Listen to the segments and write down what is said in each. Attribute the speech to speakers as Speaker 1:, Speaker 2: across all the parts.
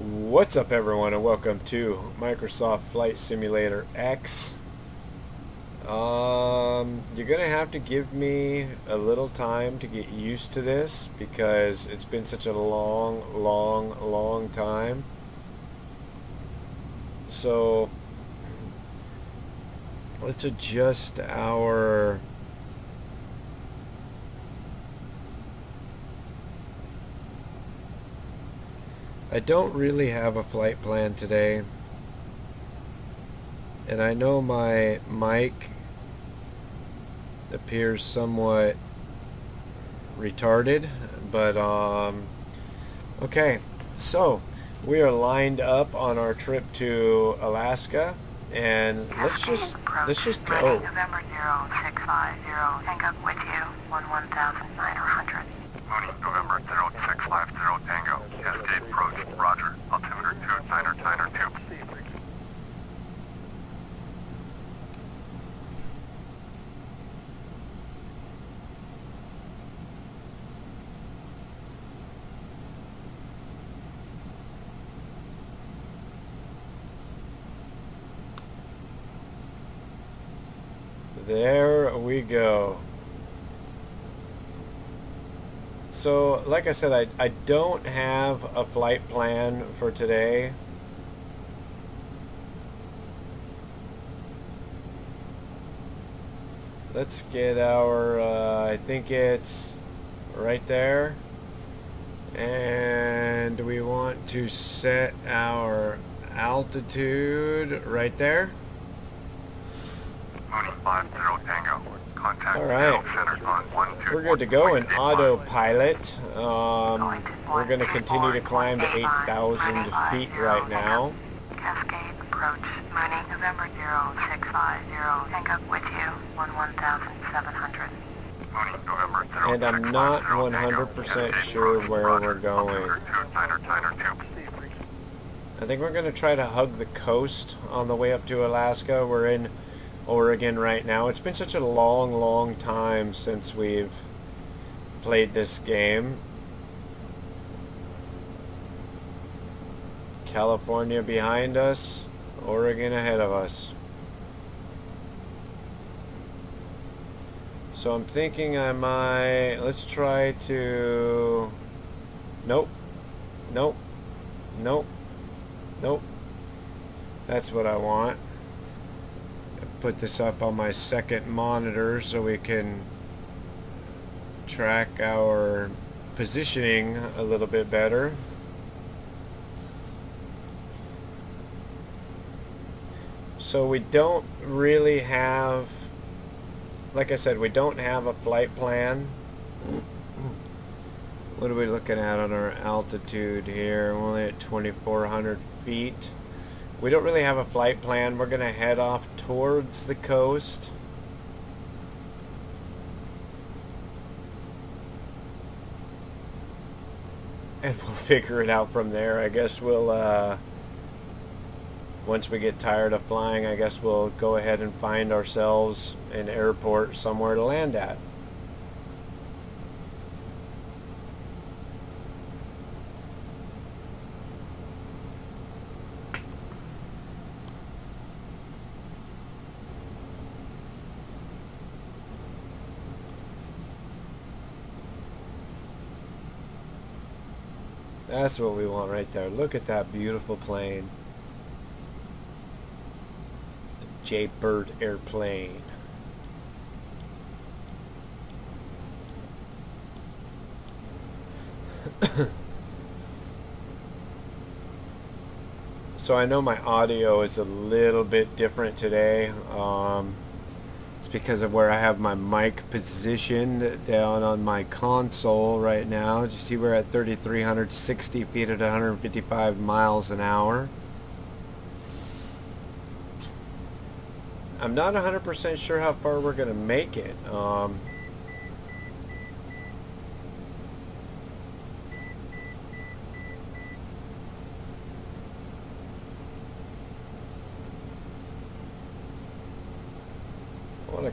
Speaker 1: What's up everyone and welcome to Microsoft Flight Simulator X. Um, you're gonna have to give me a little time to get used to this because it's been such a long, long, long time. So, let's adjust our I don't really have a flight plan today. And I know my mic appears somewhat retarded, but um, okay. So, we are lined up on our trip to Alaska and let's just let's just go.
Speaker 2: November 0650, hang up with you, 11900.
Speaker 1: There we go. So, like I said, I, I don't have a flight plan for today. Let's get our, uh, I think it's right there. And we want to set our altitude right there.
Speaker 3: Contact
Speaker 1: All right. We're good to go in autopilot. Um, we're going to continue to climb to 8,000 feet right now.
Speaker 2: Cascade approach, Mooney, November 0650, hang up with you, 11700.
Speaker 3: Mooney, November 0650
Speaker 1: And I'm not 100% sure where we're going.
Speaker 3: Altimeter 2, Niner, Niner 2.
Speaker 1: I think we're going to try to hug the coast on the way up to Alaska. We're in Oregon right now. It's been such a long, long time since we've played this game. California behind us, Oregon ahead of us. So I'm thinking I might, let's try to, nope, nope, nope, nope. That's what I want. Put this up on my second monitor so we can track our positioning a little bit better. So we don't really have, like I said, we don't have a flight plan. What are we looking at on our altitude here? We're only at 2,400 feet. We don't really have a flight plan. We're going to head off towards the coast. And we'll figure it out from there. I guess we'll, uh, once we get tired of flying, I guess we'll go ahead and find ourselves an airport somewhere to land at. That's what we want right there. Look at that beautiful plane. The Jaybird airplane. so I know my audio is a little bit different today. Um, it's because of where I have my mic positioned down on my console right now. As you see we're at 3,360 feet at 155 miles an hour. I'm not 100% sure how far we're going to make it. Um,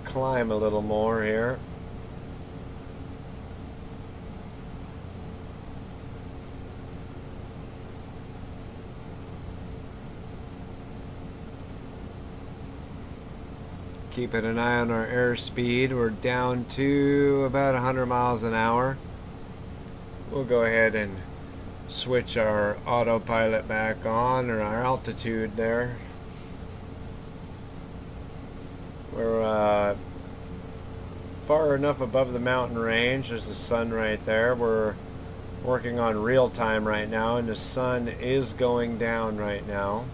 Speaker 1: climb a little more here. Keeping an eye on our airspeed. We're down to about 100 miles an hour. We'll go ahead and switch our autopilot back on or our altitude there. We're uh, far enough above the mountain range. There's the sun right there. We're working on real time right now and the sun is going down right now.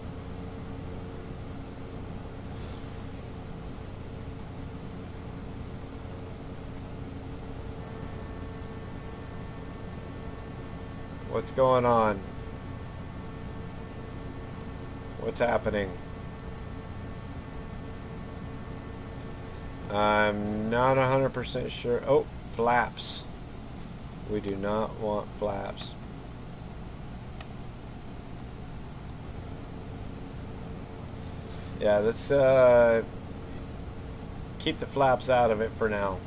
Speaker 1: What's going on? What's happening? I'm not 100% sure. Oh, flaps. We do not want flaps. Yeah, let's uh, keep the flaps out of it for now.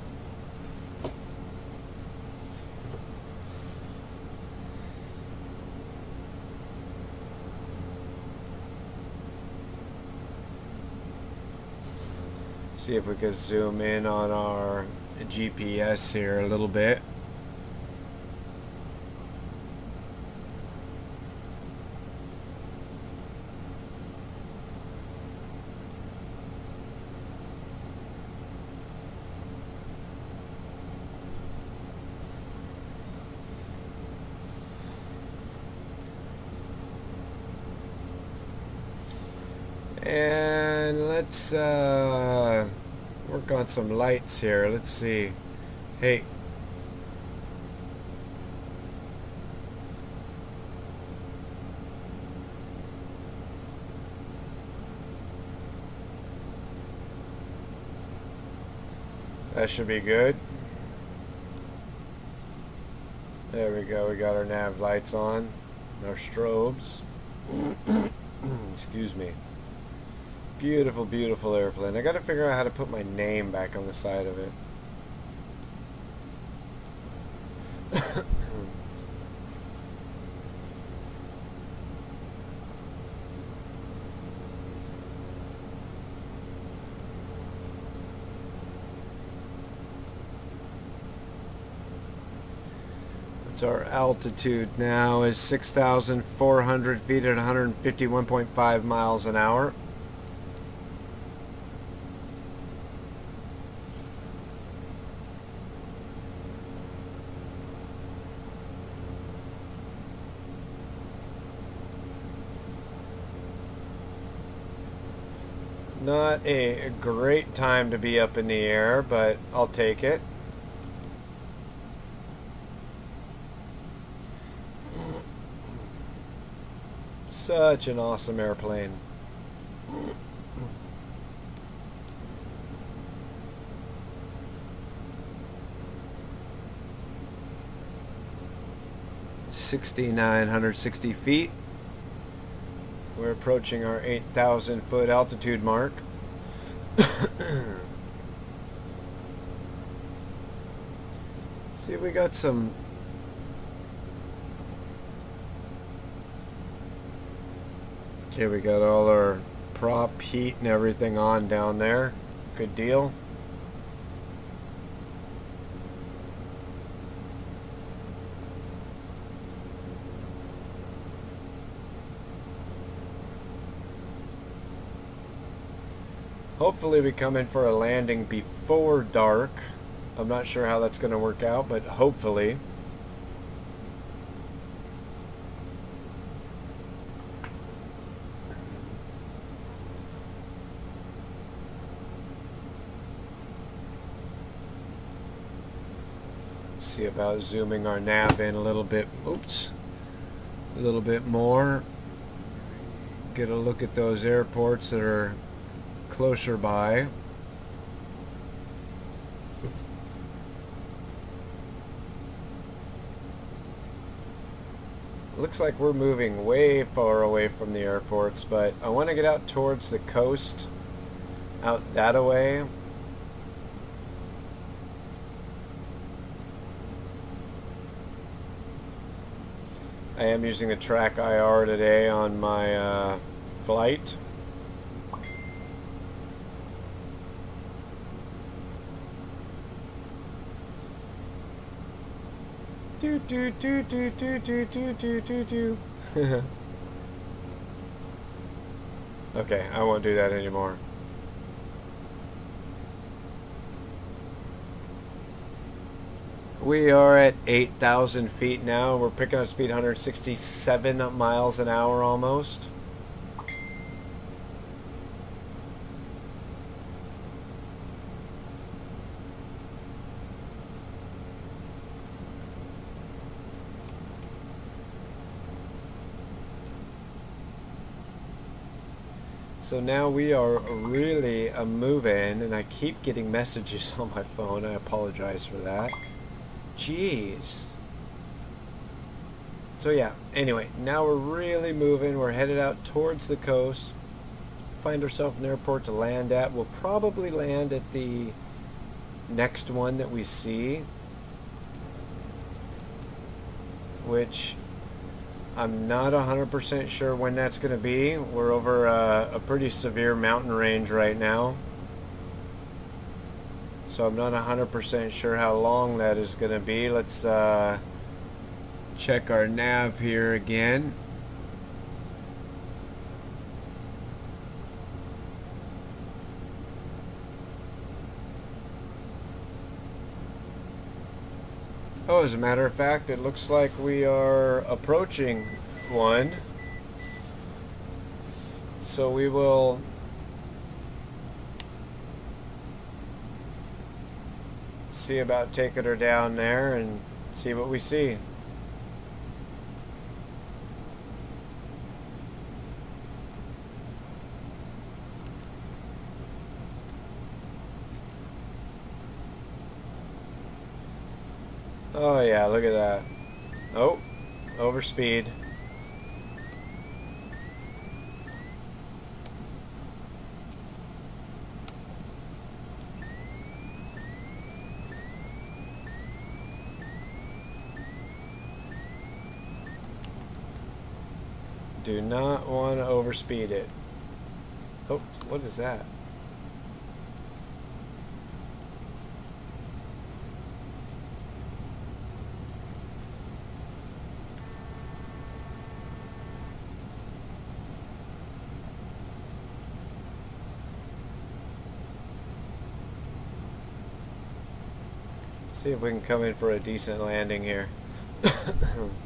Speaker 1: See if we can zoom in on our GPS here a little bit. And let's uh, some lights here. Let's see. Hey. That should be good. There we go. We got our nav lights on. Our strobes. Excuse me. Beautiful, beautiful airplane. I gotta figure out how to put my name back on the side of it. Our altitude now is 6,400 feet at 151.5 miles an hour. Not a great time to be up in the air, but I'll take it. Such an awesome airplane. Sixty-nine hundred sixty feet. We're approaching our 8,000 foot altitude mark. See, we got some Okay, we got all our prop heat and everything on down there. Good deal. Hopefully we come in for a landing before dark. I'm not sure how that's going to work out, but hopefully. See about zooming our nav in a little bit. Oops. A little bit more. Get a look at those airports that are closer by. Looks like we're moving way far away from the airports, but I want to get out towards the coast, out that way. I am using a track IR today on my uh, flight. Do do do do do do do do do do. okay, I won't do that anymore. We are at 8,000 feet now. We're picking up speed 167 miles an hour almost. So now we are really uh, a move-in, and I keep getting messages on my phone. I apologize for that. Jeez. So yeah, anyway, now we're really moving. We're headed out towards the coast. Find ourselves an airport to land at. We'll probably land at the next one that we see. Which I'm not 100% sure when that's going to be. We're over uh, a pretty severe mountain range right now. So I'm not 100% sure how long that is going to be. Let's uh, check our nav here again. Oh, as a matter of fact, it looks like we are approaching one. So we will see about taking her down there and see what we see. Oh yeah, look at that. Oh, over speed. Do not want to overspeed it. Oh, what is that? See if we can come in for a decent landing here.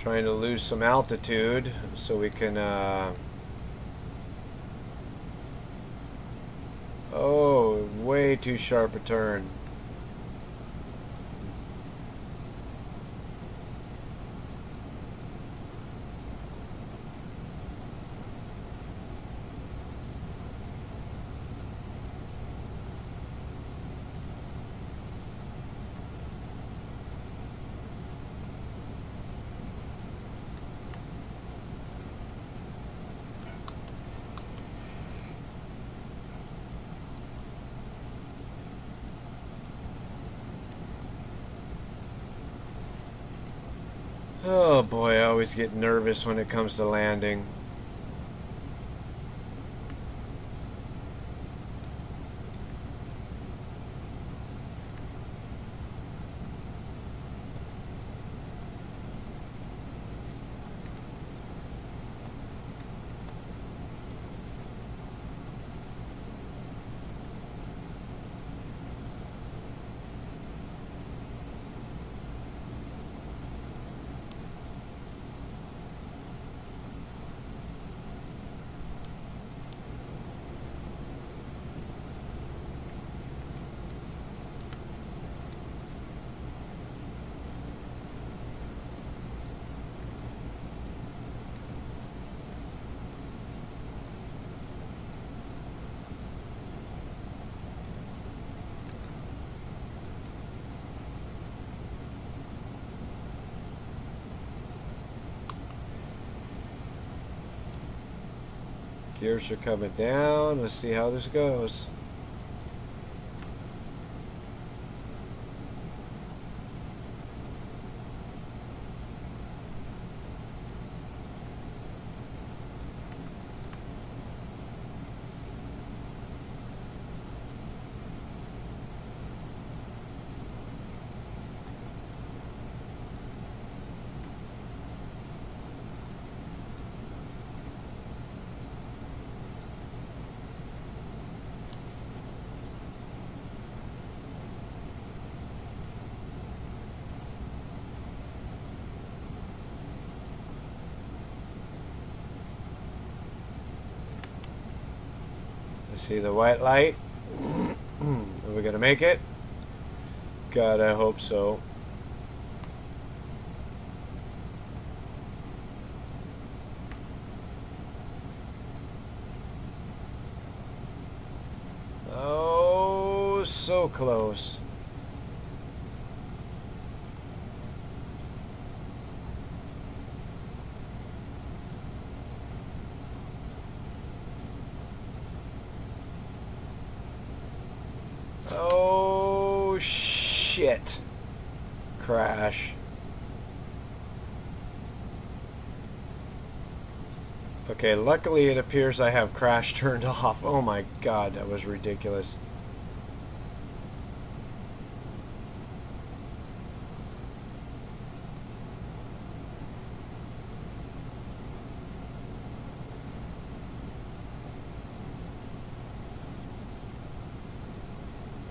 Speaker 1: trying to lose some altitude so we can uh, oh way too sharp a turn Oh boy, I always get nervous when it comes to landing. Gears are coming down. Let's see how this goes. See the white light. Are we gonna make it? God, I hope so. Oh, so close. Oh, shit. Crash. Okay, luckily it appears I have crash turned off. Oh my god, that was ridiculous.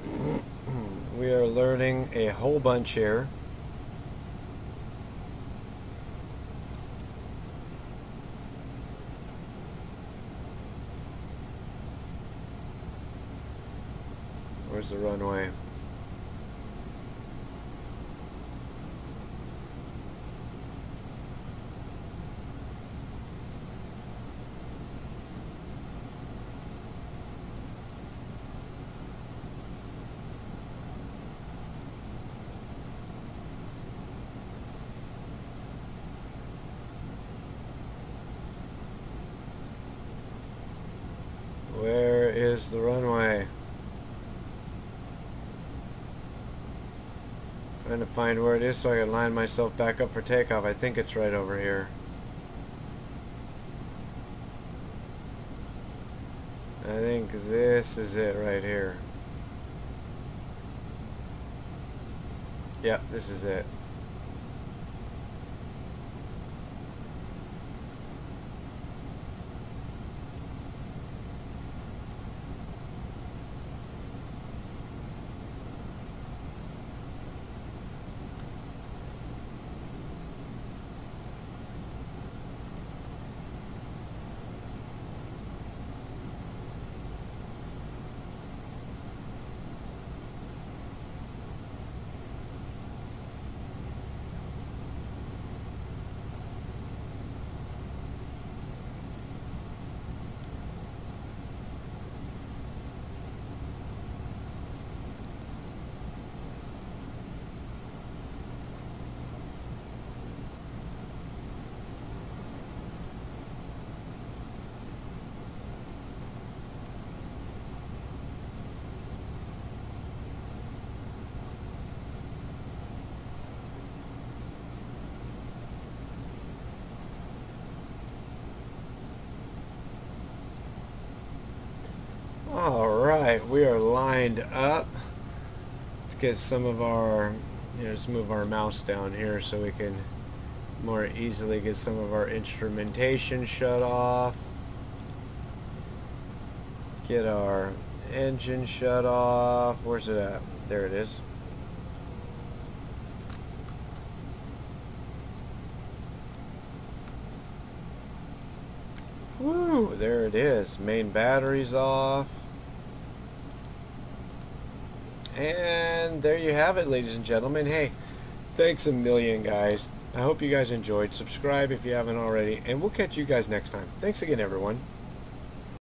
Speaker 1: we are learning a whole bunch here. Where's the runway? Where is the runway? Trying to find where it is so I can line myself back up for takeoff. I think it's right over here. I think this is it right here. Yep, this is it. Alright, we are lined up. Let's get some of our, you know, just move our mouse down here so we can more easily get some of our instrumentation shut off. Get our engine shut off. Where's it at? There it is. Woo, there it is. Main battery's off. And there you have it, ladies and gentlemen. Hey, thanks a million, guys. I hope you guys enjoyed. Subscribe if you haven't already, and we'll catch you guys next time. Thanks again, everyone.